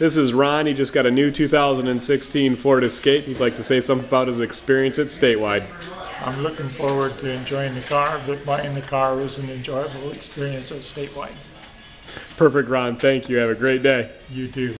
This is Ron. He just got a new 2016 Ford Escape. He'd like to say something about his experience at Statewide. I'm looking forward to enjoying the car, but buying the car was an enjoyable experience at Statewide. Perfect, Ron. Thank you. Have a great day. You too.